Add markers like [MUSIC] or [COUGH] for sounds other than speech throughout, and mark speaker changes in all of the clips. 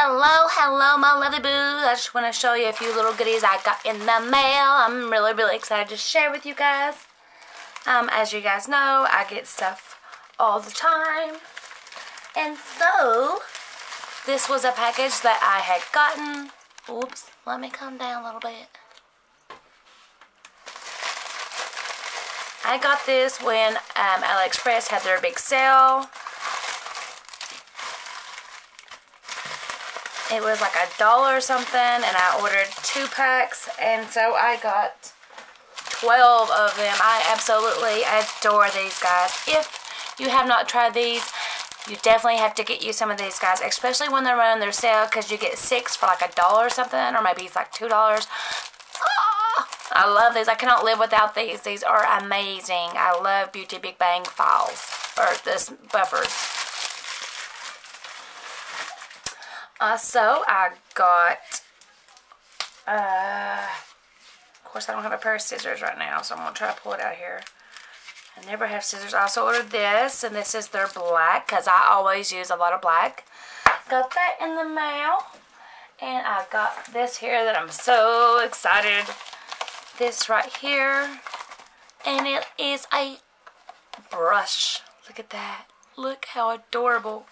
Speaker 1: Hello, hello, my lovely boo. I just want to show you a few little goodies I got in the mail. I'm really, really excited to share with you guys. Um, as you guys know, I get stuff all the time. And so, this was a package that I had gotten. Oops, let me calm down a little bit. I got this when um, AliExpress had their big sale. It was like a dollar or something, and I ordered two packs, and so I got 12 of them. I absolutely adore these guys. If you have not tried these, you definitely have to get you some of these guys, especially when they're running their sale, because you get six for like a dollar or something, or maybe it's like two dollars. Ah, I love these. I cannot live without these. These are amazing. I love Beauty Big Bang files, or this buffers. Also, I got, uh, of course I don't have a pair of scissors right now, so I'm going to try to pull it out here. I never have scissors. I also ordered this, and this is their black, because I always use a lot of black. Got that in the mail. And I got this here that I'm so excited. This right here. And it is a brush. Look at that. Look how adorable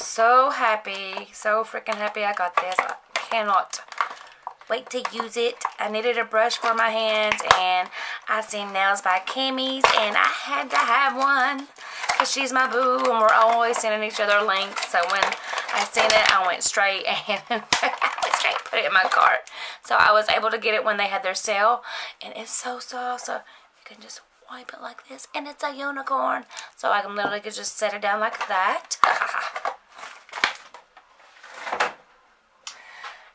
Speaker 1: so happy, so freaking happy I got this. I cannot wait to use it. I needed a brush for my hands and I seen Nails by Kimmy's and I had to have one because she's my boo and we're always sending each other links. So when I seen it, I went straight [LAUGHS] and [LAUGHS] straight put it in my cart. So I was able to get it when they had their sale and it's so soft. So you can just wipe it like this and it's a unicorn. So I can literally just set it down like that. [LAUGHS]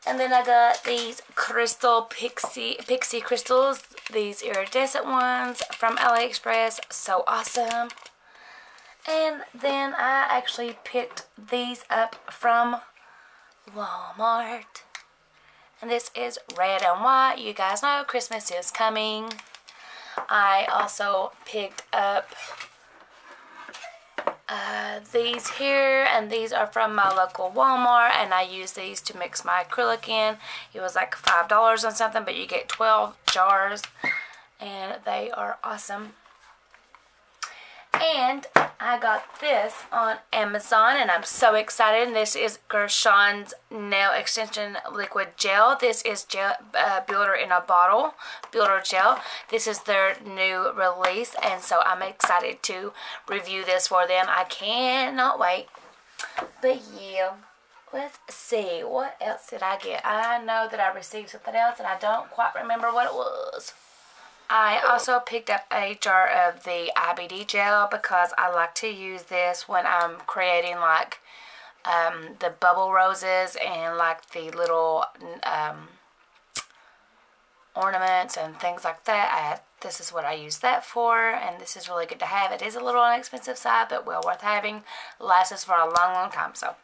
Speaker 1: And then I got these crystal pixie pixie crystals. These iridescent ones from AliExpress. So awesome. And then I actually picked these up from Walmart. And this is red and white. You guys know Christmas is coming. I also picked up uh, these here and these are from my local Walmart and I use these to mix my acrylic in. It was like five dollars on something but you get 12 jars and they are awesome. And I got this on Amazon and I'm so excited. This is Gershion's Nail Extension Liquid Gel. This is gel, uh, Builder in a Bottle, Builder Gel. This is their new release and so I'm excited to review this for them. I cannot wait. But yeah, let's see. What else did I get? I know that I received something else and I don't quite remember what it was. I also picked up a jar of the IBD gel because I like to use this when I'm creating like um, the bubble roses and like the little um, ornaments and things like that. I, this is what I use that for and this is really good to have. It is a little on expensive side but well worth having. Lasts for a long long time so.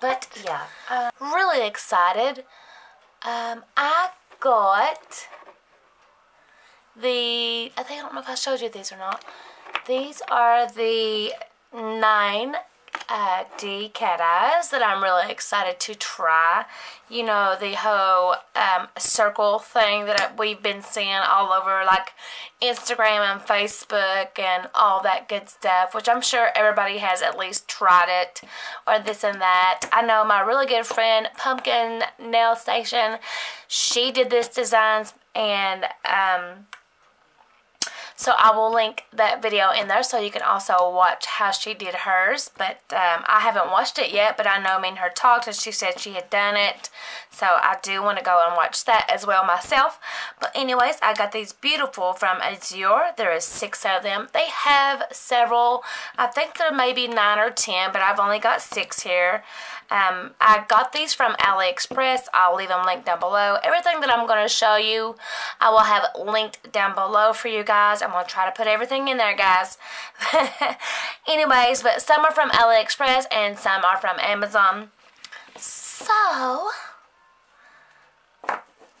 Speaker 1: But yeah, I'm really excited. Um, I got the, I think, I don't know if I showed you these or not. These are the nine uh, D cat eyes that I'm really excited to try. You know, the whole um, circle thing that we've been seeing all over like Instagram and Facebook and all that good stuff, which I'm sure everybody has at least tried it or this and that. I know my really good friend Pumpkin Nail Station, she did this designs and um, so I will link that video in there so you can also watch how she did hers. But um, I haven't watched it yet, but I know me and her talked and she said she had done it. So I do want to go and watch that as well myself. But anyways, I got these beautiful from Azure. There is six of them. They have several. I think there may be nine or ten, but I've only got six here. Um, I got these from AliExpress. I'll leave them linked down below. Everything that I'm going to show you, I will have linked down below for you guys. I'm going to try to put everything in there, guys. [LAUGHS] Anyways, but some are from AliExpress and some are from Amazon. So,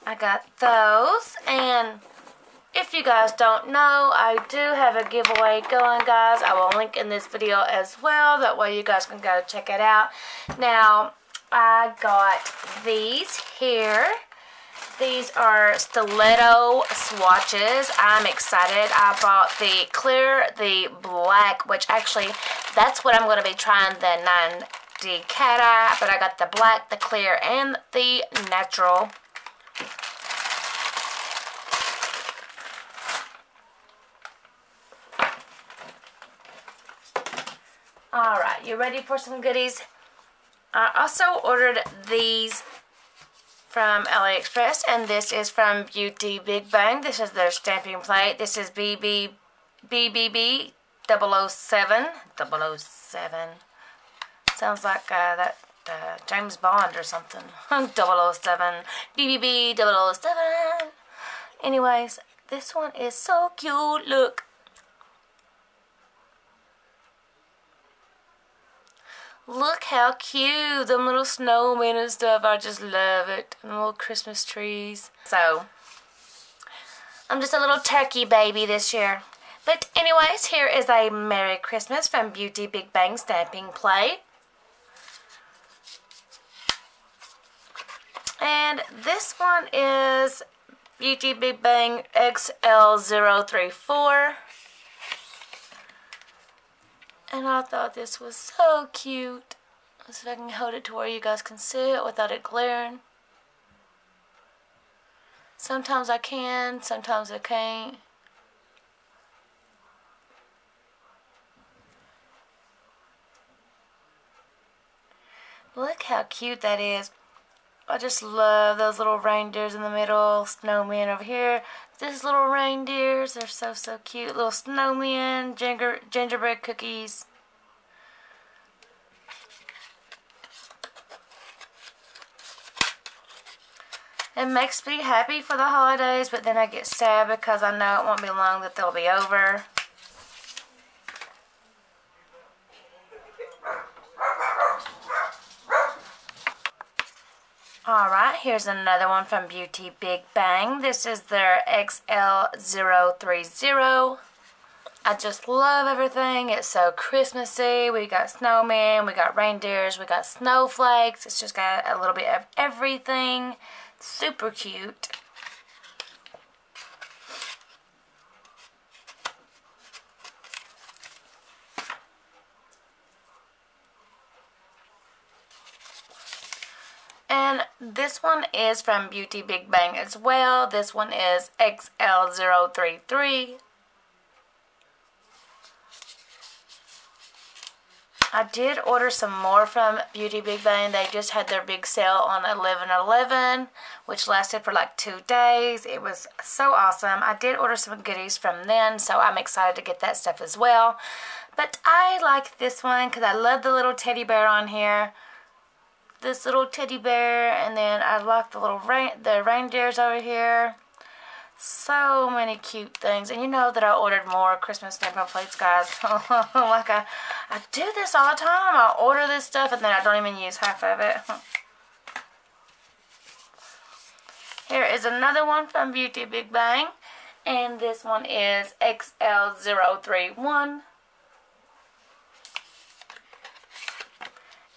Speaker 1: I got those and if you guys don't know, I do have a giveaway going, guys. I will link in this video as well. That way you guys can go check it out. Now, I got these here. These are stiletto swatches. I'm excited. I bought the clear, the black, which actually, that's what I'm going to be trying, the 9D cat eye. But I got the black, the clear, and the natural. Alright, you ready for some goodies? I also ordered these from AliExpress, and this is from Beauty Big Bang. This is their stamping plate. This is BB, BBB 007. 007. Sounds like uh, that uh, James Bond or something. [LAUGHS] 007. BBB 007. Anyways, this one is so cute. Look. Look how cute, them little snowmen and stuff. I just love it. And little Christmas trees. So, I'm just a little turkey baby this year. But anyways, here is a Merry Christmas from Beauty Big Bang Stamping Play. And this one is Beauty Big Bang XL034. And I thought this was so cute. Let's see if I can hold it to where you guys can see it without it glaring. Sometimes I can, sometimes I can't. Look how cute that is. I just love those little reindeers in the middle, snowmen over here. These little reindeers, they're so, so cute. Little snowmen, ginger, gingerbread cookies. It makes me happy for the holidays, but then I get sad because I know it won't be long that they'll be over. Alright, here's another one from Beauty Big Bang. This is their XL030. I just love everything. It's so Christmassy. We got snowmen, we got reindeers, we got snowflakes. It's just got a little bit of everything. Super cute. And this one is from Beauty Big Bang as well. This one is XL033. I did order some more from Beauty Big Bang. They just had their big sale on 11/11, which lasted for like two days. It was so awesome. I did order some goodies from then, so I'm excited to get that stuff as well. But I like this one because I love the little teddy bear on here this little teddy bear and then I like the little the reindeers over here. So many cute things. And you know that I ordered more Christmas stamping plates guys. [LAUGHS] Like I, I do this all the time. I order this stuff and then I don't even use half of it. [LAUGHS] Here is another one from Beauty Big Bang and this one is XL031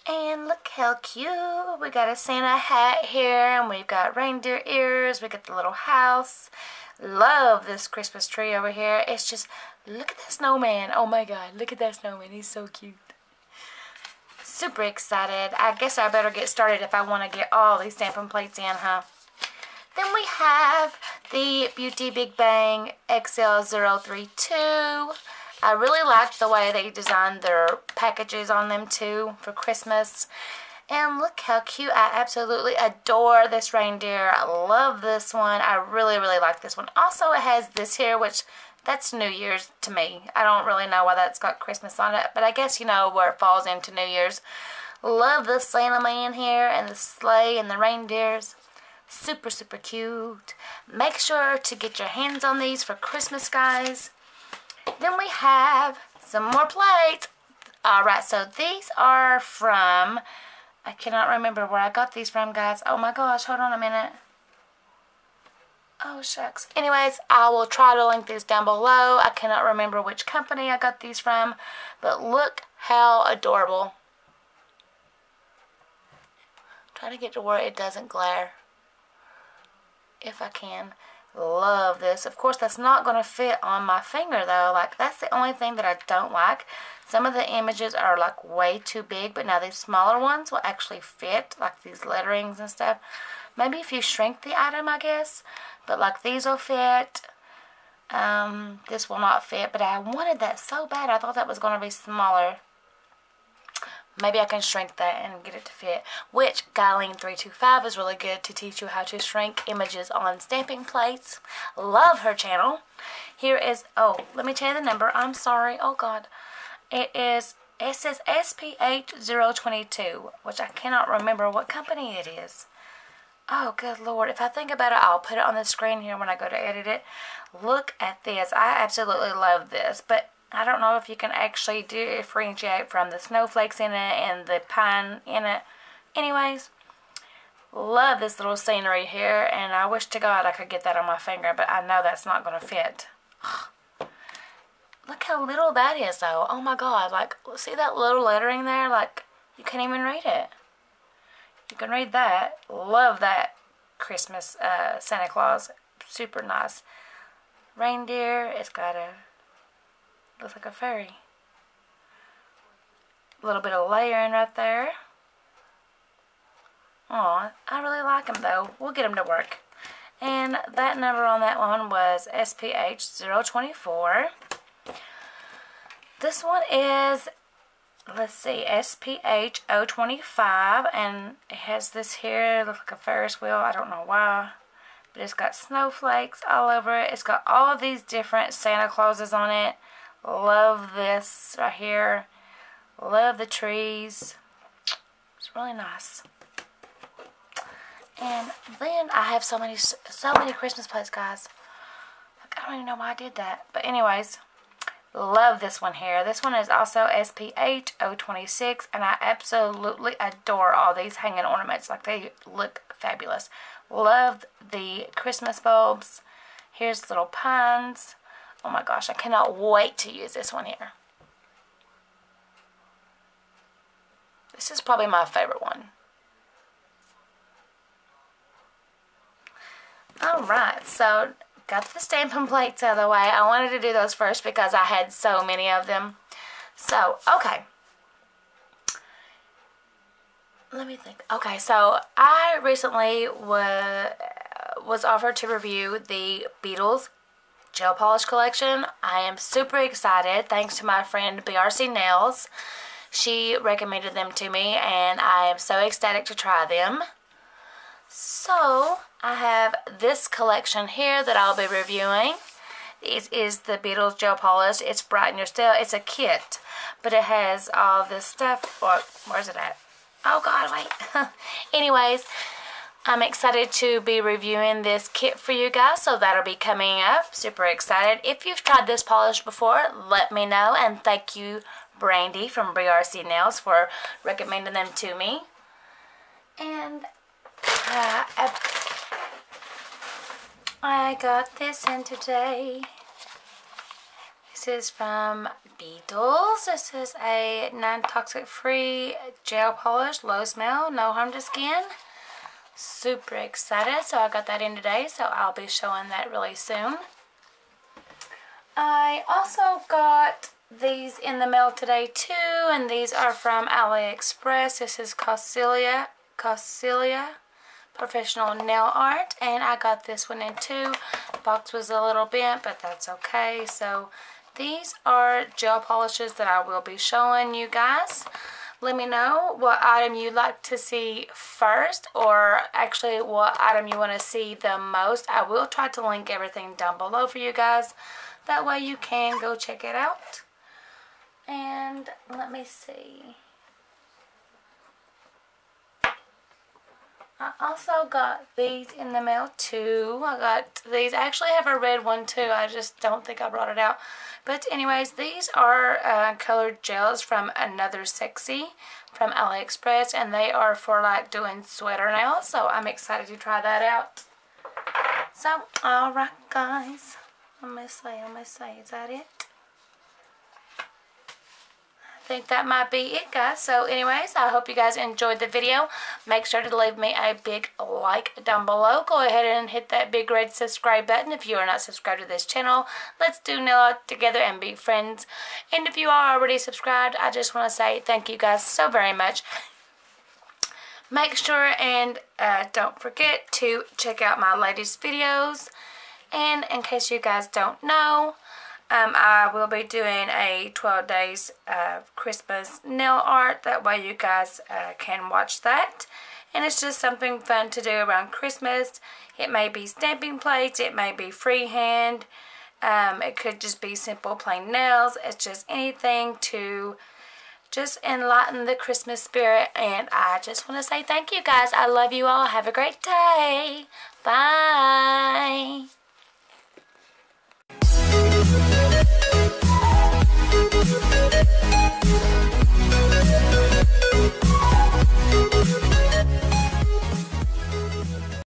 Speaker 1: And look how cute. We got a Santa hat here and we've got reindeer ears. We got the little house. Love this Christmas tree over here. It's just, look at that snowman. Oh my god, look at that snowman. He's so cute. Super excited. I guess I better get started if I want to get all these stamping plates in, huh? Then we have the Beauty Big Bang XL032. I really liked the way they designed their packages on them too for Christmas. And look how cute. I absolutely adore this reindeer. I love this one. I really, really like this one. Also, it has this here, which that's New Year's to me. I don't really know why that's got Christmas on it, but I guess you know where it falls into New Year's. Love the Santa Man here and the sleigh and the reindeers. Super, super cute. Make sure to get your hands on these for Christmas, guys. Then we have some more plates. Alright, so these are from, I cannot remember where I got these from, guys. Oh my gosh, hold on a minute. Oh, shucks. Anyways, I will try to link these down below. I cannot remember which company I got these from, but look how adorable. Try to get to where it doesn't glare. If I can. Love this. Of course, that's not going to fit on my finger, though. Like, that's the only thing that I don't like. Some of the images are, like, way too big, but now these smaller ones will actually fit, like these letterings and stuff. Maybe if you shrink the item, I guess. But, like, these will fit. Um, this will not fit, but I wanted that so bad. I thought that was going to be smaller. Maybe I can shrink that and get it to fit. Which Guyleen325 is really good to teach you how to shrink images on stamping plates. Love her channel. Here is, oh, let me tell you the number. I'm sorry. Oh, God. It is, it says SPH022, which I cannot remember what company it is. Oh, good Lord. If I think about it, I'll put it on the screen here when I go to edit it. Look at this. I absolutely love this. But I don't know if you can actually differentiate from the snowflakes in it and the pine in it. Anyways, love this little scenery here, and I wish to God I could get that on my finger, but I know that's not going to fit. Look how little that is, though. Oh my God, like, see that little lettering there? Like, you can't even read it. You can read that. Love that Christmas uh, Santa Claus. Super nice. Reindeer. It's got a Looks like a fairy. A little bit of layering right there. Aw, I really like them though. We'll get them to work. And that number on that one was SPH024. This one is, let's see, SPH025. And it has this here, looks like a Ferris wheel. I don't know why. But it's got snowflakes all over it. It's got all of these different Santa Clauses on it. Love this right here. Love the trees. It's really nice. And then I have so many, so many Christmas plates, guys. Like, I don't even know why I did that. But anyways, love this one here. This one is also SPH 026, and I absolutely adore all these hanging ornaments. Like, they look fabulous. Love the Christmas bulbs. Here's little pines. Oh my gosh, I cannot wait to use this one here. This is probably my favorite one. Alright, so got the stamping plates out of the way. I wanted to do those first because I had so many of them. So, okay. Let me think. Okay, so I recently was, was offered to review the Beetles gel polish collection. I am super excited thanks to my friend BRC Nails. She recommended them to me and I am so ecstatic to try them. So I have this collection here that I'll be reviewing. It is the Beetles Gel Polish. It's Brighten Your Style. It's a kit, but it has all this stuff. Or, where's it at? Oh God, wait. [LAUGHS] Anyways, I'm excited to be reviewing this kit for you guys, so that'll be coming up. Super excited. If you've tried this polish before, let me know, and thank you, Brandy from BRC Nails, for recommending them to me. And uh, I got this in today. This is from Beetles. This is a non-toxic free gel polish, low smell, no harm to skin super excited. So I got that in today, so I'll be showing that really soon. I also got these in the mail today too, and these are from AliExpress. This is Coscelia, Coscelia Professional Nail Art, and I got this one in too. The box was a little bent, but that's okay. So these are gel polishes that I will be showing you guys. Let me know what item you'd like to see first or actually what item you want to see the most. I will try to link everything down below for you guys. That way you can go check it out. And let me see. I also got these in the mail too. I got these. I actually have a red one too. I just don't think I brought it out. But anyways, these are uh, colored gels from Another Sexy from AliExpress. And they are for like doing sweater nails. So I'm excited to try that out. So, alright guys. I'm to say, I'm to say, is that it? Think that might be it guys. So anyways, I hope you guys enjoyed the video. Make sure to leave me a big like down below. Go ahead and hit that big red subscribe button if you are not subscribed to this channel. Let's do nail together and be friends. And if you are already subscribed, I just want to say thank you guys so very much. Make sure and uh, don't forget to check out my latest videos. And in case you guys don't know, um, I will be doing a 12 days of Christmas nail art. That way you guys uh, can watch that. And it's just something fun to do around Christmas. It may be stamping plates. It may be freehand. Um, it could just be simple plain nails. It's just anything to just enlighten the Christmas spirit. And I just want to say thank you guys. I love you all. Have a great day.